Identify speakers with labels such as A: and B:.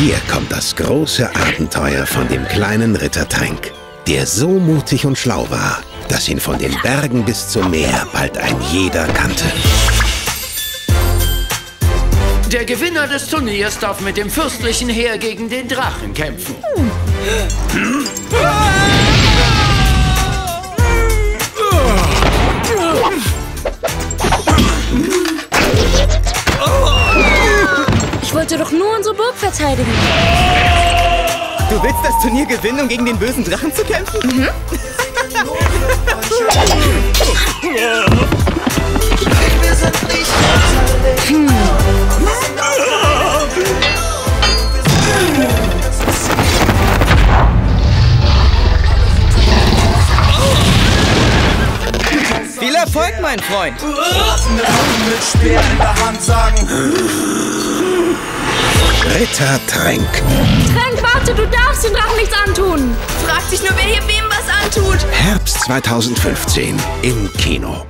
A: Hier kommt das große Abenteuer von dem kleinen Ritter Tränk, der so mutig und schlau war, dass ihn von den Bergen bis zum Meer bald ein jeder kannte.
B: Der Gewinner des Turniers darf mit dem fürstlichen Heer gegen den Drachen kämpfen.
C: Ich wollte doch nur unsere Burg verteidigen.
D: Du willst das Turnier gewinnen, um gegen den bösen Drachen zu kämpfen? Mhm. Viel Erfolg, mein Freund!
E: mit Speer in der Hand sagen.
A: Ritter Tränk.
C: Tränk, warte, du darfst den Drachen nichts antun.
F: Fragt sich nur, wer hier wem was antut.
A: Herbst 2015 im Kino.